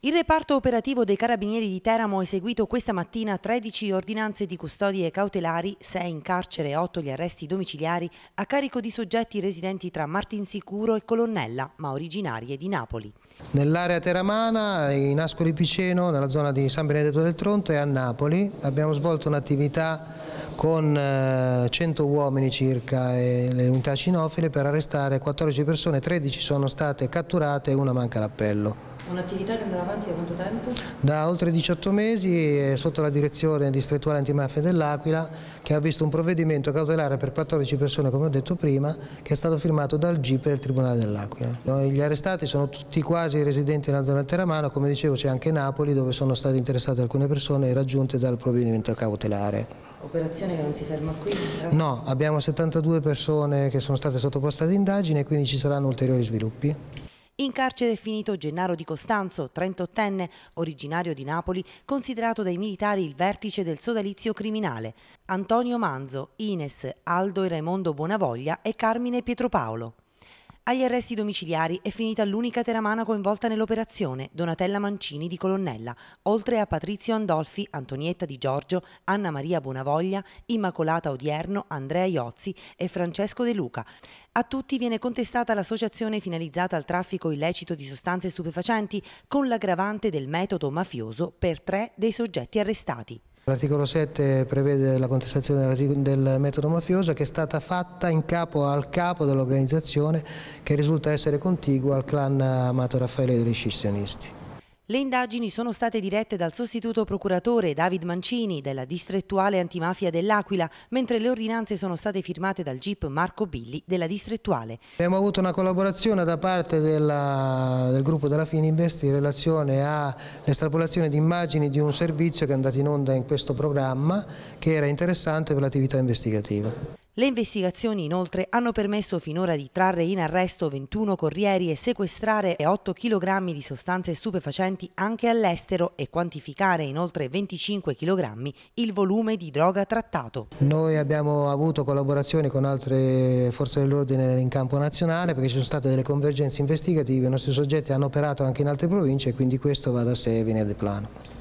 Il reparto operativo dei Carabinieri di Teramo ha eseguito questa mattina 13 ordinanze di custodie cautelari, 6 in carcere e 8 gli arresti domiciliari a carico di soggetti residenti tra Martinsicuro e Colonnella, ma originarie di Napoli. Nell'area teramana, in Ascoli Piceno, nella zona di San Benedetto del Tronto e a Napoli abbiamo svolto un'attività con 100 eh, uomini circa e le unità cinofile per arrestare 14 persone, 13 sono state catturate e una manca l'appello. Un'attività che andava avanti da quanto tempo? Da oltre 18 mesi sotto la direzione distrettuale antimafia dell'Aquila che ha visto un provvedimento cautelare per 14 persone come ho detto prima che è stato firmato dal GIP del Tribunale dell'Aquila. Gli arrestati sono tutti quasi residenti nella zona del Teramano, come dicevo c'è anche Napoli dove sono state interessate alcune persone raggiunte dal provvedimento cautelare. Operazione che non si ferma qui? No, abbiamo 72 persone che sono state sottoposte ad indagine e quindi ci saranno ulteriori sviluppi. In carcere è finito Gennaro di Costanzo, 38enne, originario di Napoli, considerato dai militari il vertice del sodalizio criminale. Antonio Manzo, Ines, Aldo e Raimondo Buonavoglia e Carmine Pietropaolo. Agli arresti domiciliari è finita l'unica teramana coinvolta nell'operazione, Donatella Mancini di Colonnella, oltre a Patrizio Andolfi, Antonietta Di Giorgio, Anna Maria Bonavoglia, Immacolata Odierno, Andrea Iozzi e Francesco De Luca. A tutti viene contestata l'associazione finalizzata al traffico illecito di sostanze stupefacenti con l'aggravante del metodo mafioso per tre dei soggetti arrestati. L'articolo 7 prevede la contestazione del metodo mafioso che è stata fatta in capo al capo dell'organizzazione che risulta essere contiguo al clan Amato Raffaele degli scissionisti. Le indagini sono state dirette dal sostituto procuratore David Mancini della distrettuale antimafia dell'Aquila, mentre le ordinanze sono state firmate dal GIP Marco Billi della distrettuale. Abbiamo avuto una collaborazione da parte della, del gruppo della Fininvest in relazione all'estrapolazione di immagini di un servizio che è andato in onda in questo programma che era interessante per l'attività investigativa. Le investigazioni inoltre hanno permesso finora di trarre in arresto 21 corrieri e sequestrare 8 kg di sostanze stupefacenti anche all'estero e quantificare in oltre 25 kg il volume di droga trattato. Noi abbiamo avuto collaborazioni con altre forze dell'ordine in campo nazionale perché ci sono state delle convergenze investigative, i nostri soggetti hanno operato anche in altre province e quindi questo va da sé e viene di plano.